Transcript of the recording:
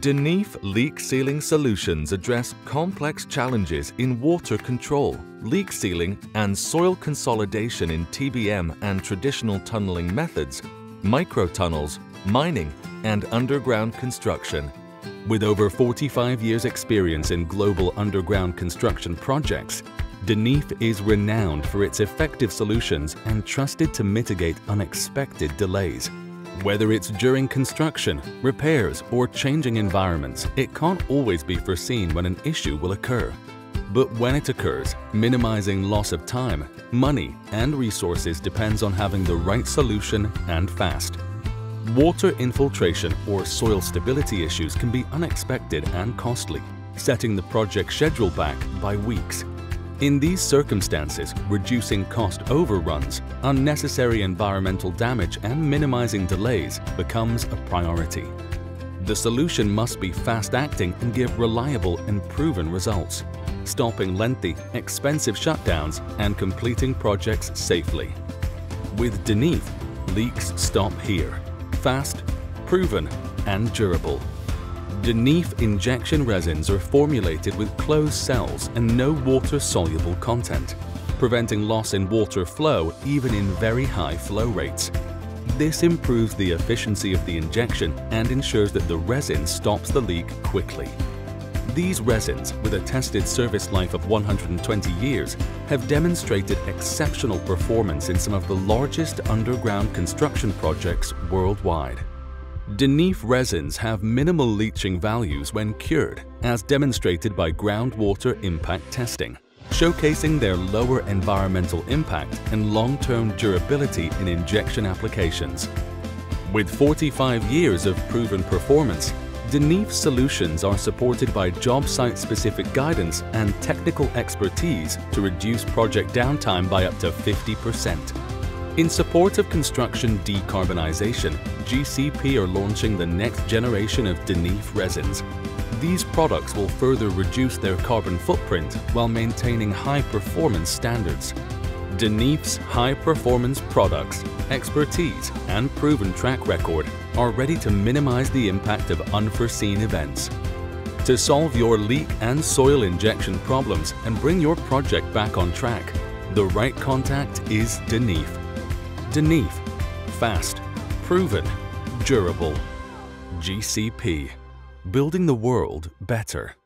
DE NEEF leak sealing solutions address complex challenges in water control, leak sealing and soil consolidation in TBM and traditional tunneling methods, microtunnels, mining and underground construction. With over 45 years experience in global underground construction projects, DE NEEF is renowned for its effective solutions and trusted to mitigate unexpected delays. Whether it's during construction, repairs, or changing environments, it can't always be foreseen when an issue will occur. But when it occurs, minimizing loss of time, money, and resources depends on having the right solution and fast. Water infiltration or soil stability issues can be unexpected and costly, setting the project schedule back by weeks. In these circumstances, reducing cost overruns, unnecessary environmental damage and minimizing delays becomes a priority. The solution must be fast-acting and give reliable and proven results, stopping lengthy, expensive shutdowns and completing projects safely. With DE NEEF, leaks stop here. Fast, proven and durable. DE NEEF injection resins are formulated with closed cells and no water-soluble content, preventing loss in water flow even in very high flow rates. This improves the efficiency of the injection and ensures that the resin stops the leak quickly. These resins, with a tested service life of 120 years, have demonstrated exceptional performance in some of the largest underground construction projects worldwide. DE NEEF resins have minimal leaching values when cured, as demonstrated by groundwater impact testing, showcasing their lower environmental impact and long-term durability in injection applications. With 45 years of proven performance, DE NEEF solutions are supported by job site-specific guidance and technical expertise to reduce project downtime by up to 50%. In support of construction decarbonization, GCP are launching the next generation of DE NEEF resins. These products will further reduce their carbon footprint while maintaining high-performance standards. DE NEEF's high-performance products, expertise and proven track record are ready to minimize the impact of unforeseen events. To solve your leak and soil injection problems and bring your project back on track, the right contact is DE NEEF. DE NEEF. Fast, proven, durable. GCP. Building the world better.